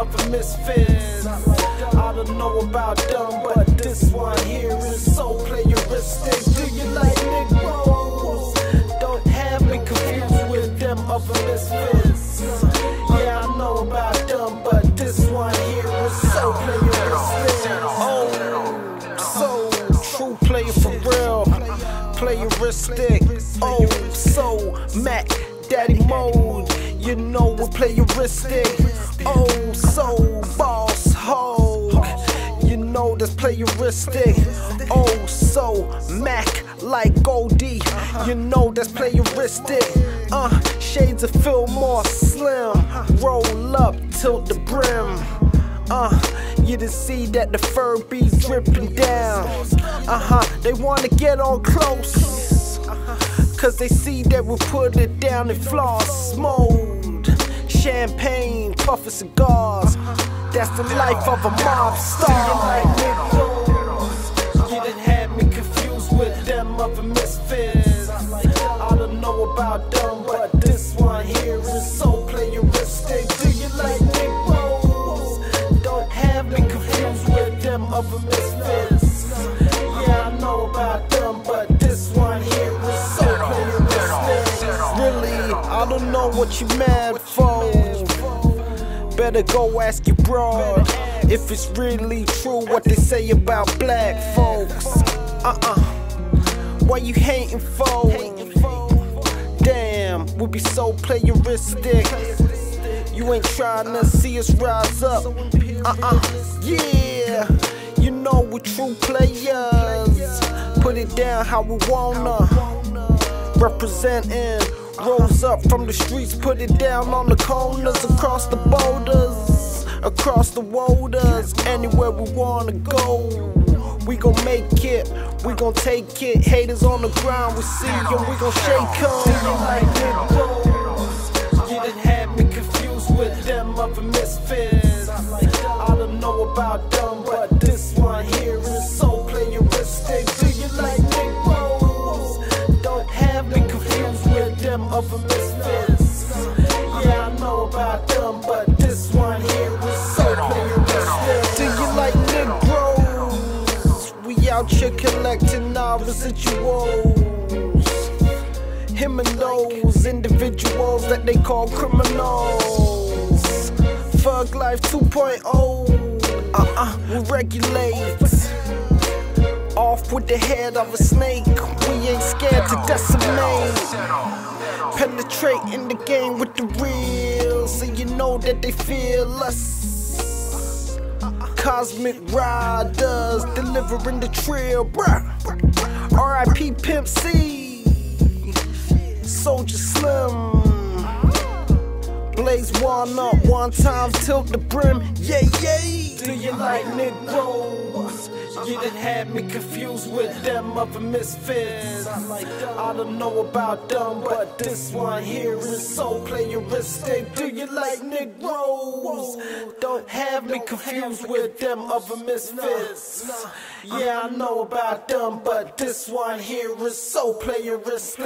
other misfits. I don't know about them, but this one here is so playaristic. Do you like Negroes? Don't have me confused with them other misfits. Yeah, I know about them, but this one here is so playaristic. Oh, so true player for real, playaristic. Oh, so Mac Daddy mode. You know we're playaristic. Oh, Oh, so Mac like Goldie. You know that's playaristic. Uh, shades of Fillmore Slim. Roll up, tilt the brim. Uh, you didn't see that the fur be dripping down. Uh huh, they wanna get on close. Cause they see that we put it down in floss mode. Champagne, puffin' cigars. That's the life of a mob star. Them other misfits. I don't know about them, but this one here is so playaristic. Do you like Negroes? Don't have me confused with them other misfits. Yeah, I know about them, but this one here is so playaristic. Really, I don't know what you mad for. Better go ask your bro if it's really true what they say about black folks. Uh uh. Why you hating for? Damn, we be so playaristic. You ain't trying to see us rise up. Uh uh. Yeah, you know we true players. Put it down how we wanna. Representing. Rose up from the streets, put it down on the corners, across the borders, across the waters, anywhere we wanna go. We gon' make it, we gon' take it. Haters on the ground, we see them, we gon' shake them. Like you done had me confused with them other misfits. I don't know about them, but this one here is so playaristic. Do you like Negroes? Don't have me confused with them other misfits. Yeah, I know about them, but Here collecting our residuals. Him and those individuals that they call criminals. Thug Life 2.0. Uh uh, we regulate. Off with the head of a snake. We ain't scared to decimate. Penetrate in the game with the real. So you know that they feel us. Cosmic Riders delivering the trail, bruh. RIP Pimp C. Soldier Slim. Blaze up, one time, tilt the brim. Yeah, yeah. Do you like Negroes? You done had me confused with them other misfits. I don't know about them, but this one here is so playaristic. Do you like Negroes? Don't have me confused with them other misfits. Yeah, I know about them, but this one here is so playaristic.